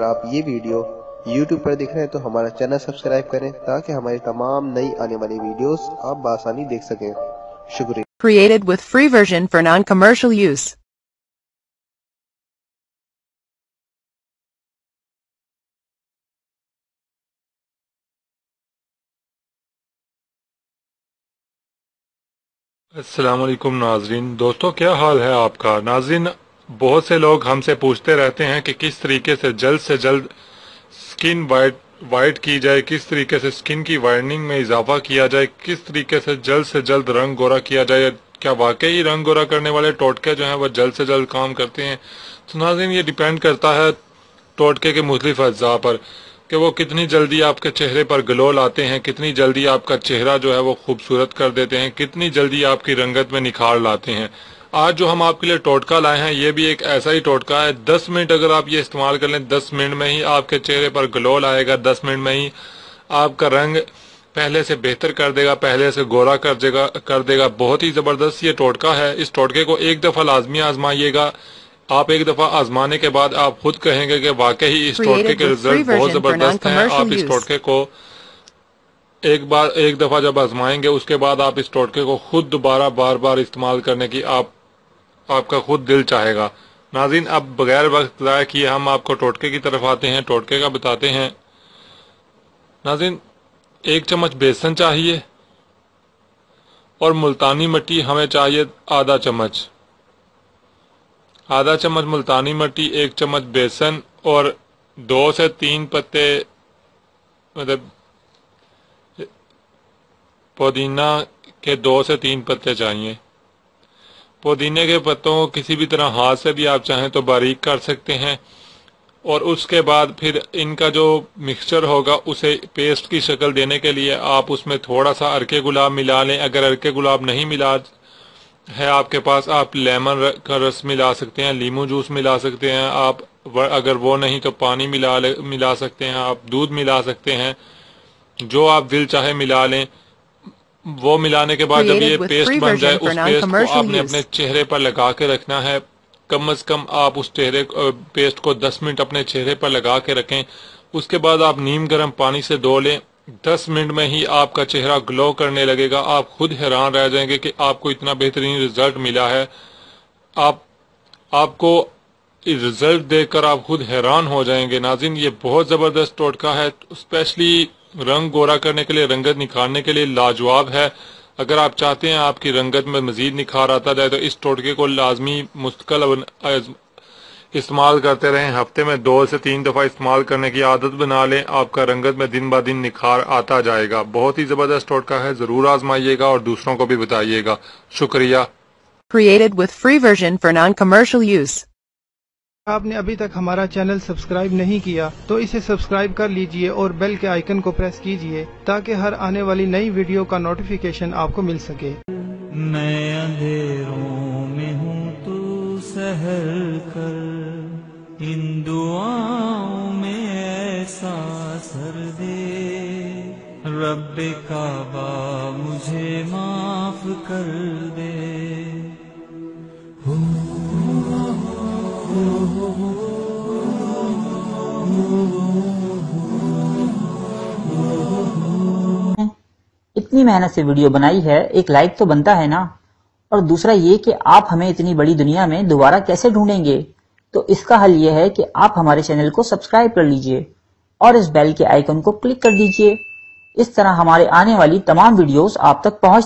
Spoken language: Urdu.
اگر آپ یہ ویڈیو یوٹیوب پر دیکھ رہے ہیں تو ہمارا چینل سبسکرائب کریں تاکہ ہماری تمام نئی آنے والی ویڈیوز آپ بآسانی دیکھ سکیں۔ شکریہ۔ Created with free version for non-commercial use. السلام علیکم ناظرین دوستو کیا حال ہے آپ کا؟ ناظرین بہت سے لوگ ہم سے پوچھتے رہتے ہیں کہ کس طریقے سے جلد سے جلد سکن وائٹ وائٹ کی جائے، کس طریقے سے سکن کی وائٹنگ میں اضافہ کیا جائے، کس طریقے سے جلد سے جلد رنگ گورا کیا جائے، کیا واقعی رنگ گورا کرنے والے ٹوٹکے جو ہیں وہ جلد سے جلد کام کرتے ہیں؟ تو ناظرین، یہ ڈیپینڈ کرتا ہے ٹوٹکے کے مختلف اجزاء پر کہ وہ کتنی جلدی آپ کے چہرے پر گلو لاتے ہیں، کتنی جلدی آپ کا چہرہ جو ہے وہ خوبصورت کر دیتے ہیں، کتنی جلدی آپ کی رنگت میں نکھار لاتے ہیں۔ آج جو ہم آپ کے لیے ٹوٹکا لائے ہیں یہ بھی ایک ایسا ہی ٹوٹکا ہے۔ دس منٹ اگر آپ یہ استعمال کر لیں دس منٹ میں ہی آپ کے چہرے پر گلو لائے گا۔ دس منٹ میں ہی آپ کا رنگ پہلے سے بہتر کر دے گا پہلے سے گورا کر دے گا کر دے گا۔ بہت ہی زبردست یہ ٹوٹکا ہے۔ اس ٹوٹکے کو ایک دفعہ لازمی آزمائیے گا۔ آپ ایک دفعہ آزمانے کے بعد آپ خود کہیں گے کہ واقعی اس ٹوٹکے کے رزلٹ بہت زبردست ہیں۔ آپ اس ٹوٹکے کو ایک بار ایک دفعہ جب آزمائیں گے اس کے بعد آپ اس ٹوٹکے کو خود دوبارہ بار بار استعمال کرنے کی آپ آپ کا خود دل چاہے گا۔ ناظرین، اب بغیر وقت ضائع کیے ہم آپ کو ٹوٹکے کی طرف آتے ہیں، ٹوٹکے کا بتاتے ہیں۔ ناظرین، ایک چمچ بیسن چاہیے اور ملتانی مٹی ہمیں چاہیے آدھا چمچ۔ آدھا چمچ ملتانی مٹی، ایک چمچ بیسن اور دو سے تین پتے مطلب پودینہ کے دو سے تین پتے چاہیے۔ پودینے کے پتوں کو کسی بھی طرح ہاتھ سے بھی آپ چاہیں تو باریک کر سکتے ہیں اور اس کے بعد پھر ان کا جو مکسچر ہوگا اسے پیسٹ کی شکل دینے کے لیے آپ اس میں تھوڑا سا ارکے گلاب ملا لیں۔ اگر ارکے گلاب نہیں ملا ہے آپ کے پاس، آپ لیمن کا رس ملا سکتے ہیں، لیمو جوس ملا سکتے ہیں۔ آپ اگر وہ نہیں تو پانی ملا ملا سکتے ہیں، آپ دودھ ملا سکتے ہیں۔ جو آپ دل چاہے ملا لیں۔ وہ ملانے کے بعد جب یہ پیسٹ بن جائے اس پیسٹ کو آپ نے اپنے چہرے پر لگا کے رکھنا ہے۔ کم از کم آپ اس چہرے پیسٹ کو دس منٹ اپنے چہرے پر لگا کے رکھیں۔ اس کے بعد آپ نیم گرم پانی سے دو لیں۔ دس منٹ میں ہی آپ کا چہرہ گلو کرنے لگے گا۔ آپ خود حیران رہ جائیں گے کہ آپ کو اتنا بہترین ریزلٹ ملا ہے۔ آپ آپ کو ریزلٹ دیکھ کر آپ خود حیران ہو جائیں گے۔ ناظرین یہ بہت زبردست ٹوٹکا ہے۔ اسپیشلی رنگ گورا کرنے کے لیے، رنگت نکھارنے کے لیے لاجواب ہے۔ اگر آپ چاہتے ہیں آپ کی رنگت میں مزید نکھار آتا جائے تو اس ٹوٹکے کو لازمی مستقل استعمال کرتے رہیں۔ ہفتے میں دو سے تین دفعہ استعمال کرنے کی عادت بنا لیں۔ آپ کا رنگت میں دن با دن نکھار آتا جائے گا۔ بہت ہی زبردست ٹوٹکا ہے۔ ضرور آزمائیے گا اور دوسروں کو بھی بتائیے گا۔ شکریہ۔ Created with free version for non-commercial use. آپ نے ابھی تک ہمارا چینل سبسکرائب نہیں کیا تو اسے سبسکرائب کر لیجیے اور بیل کے آئیکن کو پریس کیجیے تاکہ ہر آنے والی نئی ویڈیو کا نوٹیفیکیشن آپ کو مل سکے۔ میں اندھیروں میں ہوں تو سہر کر، ان دعاؤں میں ایسا سر دے۔ رب کعبہ مجھے معاف کر دے۔ اتنی محنت سے ویڈیو بنائی ہے، ایک لائک تو بنتا ہے نا۔ اور دوسرا یہ کہ آپ ہمیں اتنی بڑی دنیا میں دوبارہ کیسے ڈھونڈیں گے؟ تو اس کا حل یہ ہے کہ آپ ہمارے چینل کو سبسکرائب کر لیجیے اور اس بیل کے آئیکن کو کلک کر دیجیے۔ اس طرح ہمارے آنے والی تمام ویڈیوز آپ تک پہنچ